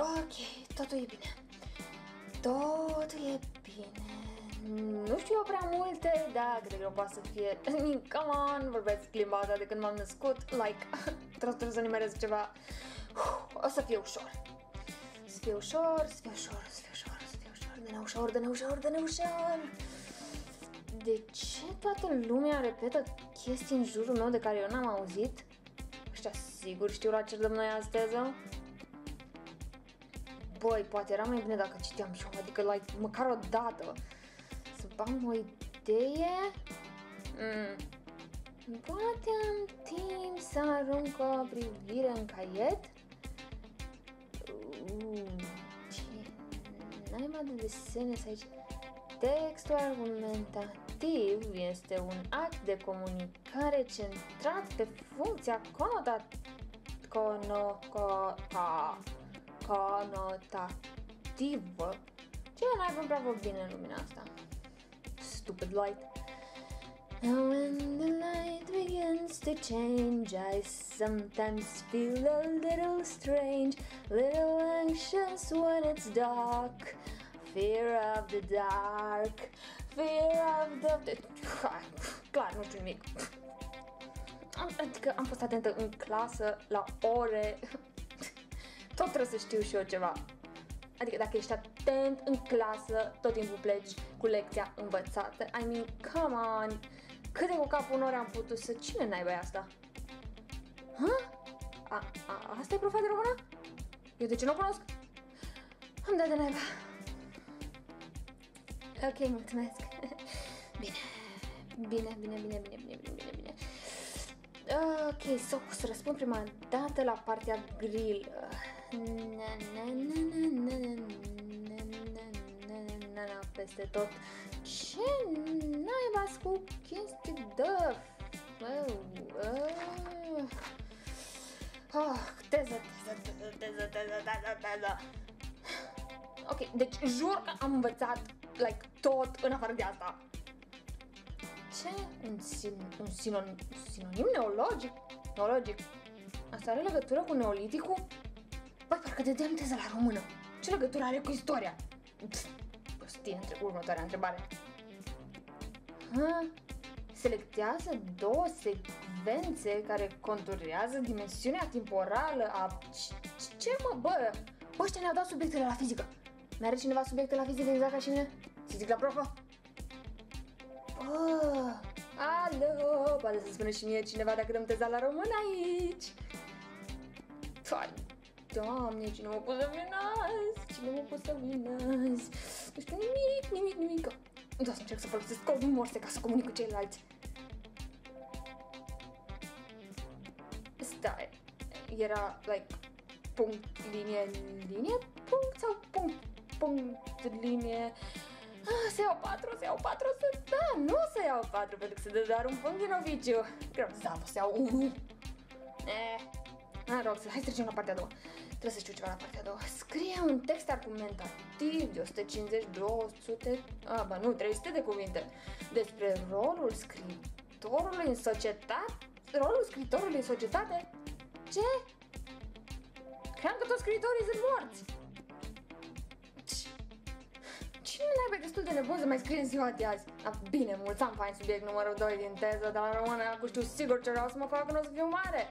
Ok, totul e bine. Totul e bine. Nu știu eu prea multe, da, cât de greu poate să fie. I mean, come on, vorbesc limba asta de când m-am născut. Like, trebuie să nimeresc ceva. O să fie ușor. Să fie ușor, să fie ușor, să fie ușor, să fie ușor, de neușor, de neușor, de neușor. De ce toată lumea repetă chestii în jurul meu de care eu n-am auzit? Ăștia sigur știu la ce dăm noi astăzi, Băi, poate era mai bine dacă citeam și eu, adică like, măcar o dată să am o idee. Mm. Poate am timp să arunc o privire în caiet? Uh, ce naiba de desene aici? Textul argumentativ este un act de comunicare centrat pe funcția conotat cono, co, ca, conotativă. Ce n-ai prea bine în lumina asta? Stupid light. And when the light begins to change, I sometimes feel a little strange, little anxious when it's dark. Fear of the dark, fear of the... Clar, nu știu nimic. Adică am fost atentă în clasă, la ore. Tot trebuie să știu și eu ceva. Adică dacă ești atent în clasă, tot timpul pleci cu lecția învățată. I mean, come on! Cât de cu capul unor am putut să... Cine naiba asta? Ha? A, a, asta e profa de română? Eu de ce nu o cunosc? Am dat de naiba. Ok, mulțumesc. Bine. Bine, bine, bine, bine, bine, bine, bine, bine. Ok, so, o să răspund prima dată la partea grill peste tot. Ce naiba cu chestii de Oh, teză, teză, teză, teză, teză, teză. Ok, deci jur că am învățat like tot în afară de asta. Ce? Un, sin un sinon sinonim neologic? Neologic. Asta are legătură cu neoliticul? Băi, parcă de teză la română. Ce legătură are cu istoria? Prostie, între următoarea întrebare. Ha? Selectează două secvențe care conturează dimensiunea temporală a... Ce, mă, bă? Bă, ăștia ne-au dat subiectele la fizică. Mi-are cineva subiecte la fizică exact ca și mine? Să zic la profă? Bă, alo, poate să spună și mie cineva dacă dăm teza la român aici. Fai, doamne, cine mă pus să vin azi? Cine mă pus să vin azi? Nu știu nimic, nimic, nimic. Doar să încerc să folosesc codul morse ca să comunic cu ceilalți. Stai, era, like, punct, linie, linie, punct sau punct, punct, linie... Ah, să iau patru, să iau patru, să... Da, nu să iau patru, pentru că se dă doar un punct din oficiu. Grozav, să iau unu. Eh, în rog, hai să trecem la partea a doua. Trebuie să știu ceva la partea a doua. Scrie un text argumentativ de 150, 200, a, bă, nu, 300 de cuvinte despre rolul scriitorului în societate. Rolul scriitorului în societate? Ce? Cream că toți scriitorii sunt morți. Cine n-ai destul de nebun să mai scrie în ziua de azi? A, bine, mulți am fain subiect numărul 2 din teză, dar la română cu știu sigur ce vreau să mă fac când o să fiu mare.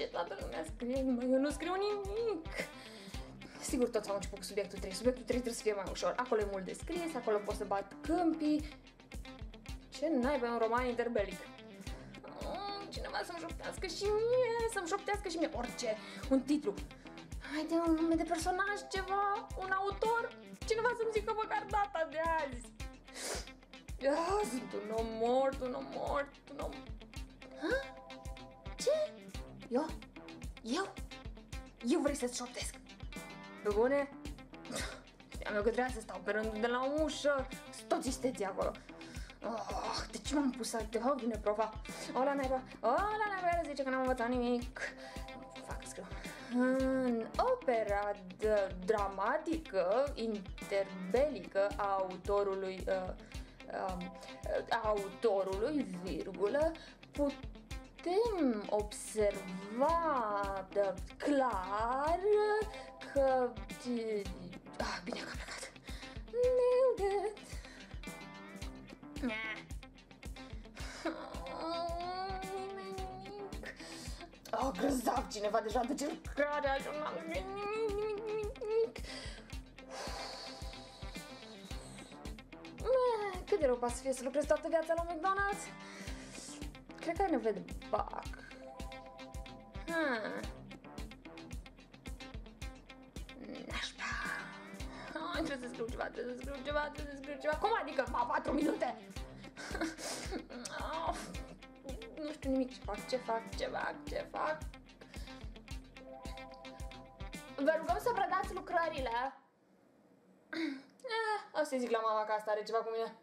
Ce toată lumea scrie, mă, eu nu scriu nimic. Sigur, toți au început cu subiectul 3. Subiectul 3 trebuie să fie mai ușor. Acolo e mult de scris, acolo pot să bat câmpii. Ce naiba un roman interbelic? Oh, cineva să-mi șoptească și mie, să-mi șoptească și mie orice, un titlu. Haide, un nume de personaj, ceva, un autor, cineva să-mi zică măcar data de azi. Ah, sunt un om mort, un om mort, un om... Eu vrei să-ți șoptesc? Pe bune? Știam eu că trebuia să stau pe rând de la ușă, toți isteții acolo. Oh, de ce m-am pus altceva? Vine profa. Ola naiba, ola naiba, zice că n-am învățat nimic. Fac scriu. În opera dramatică interbelică a autorului uh, uh, autorului, virgulă, put putem observa de clar că... Ah, bine că a plecat. Nailed it. Oh, grozav, cineva deja duce lucrarea, jurnalul, nimic, nimic, nimic, nimic. Cât de rău poate să fie să lucrezi toată viața la McDonald's? Cred că are nevoie de bac. Hmm. Nașpa. Oh, trebuie să scriu ceva, trebuie să scriu ceva, trebuie să scriu ceva. Cum adică? Ma, 4 minute! oh, nu știu nimic ce fac, ce fac, ce fac, ce fac. Vă rugăm să predați lucrările. Eh, o să zic la mama că asta are ceva cu mine.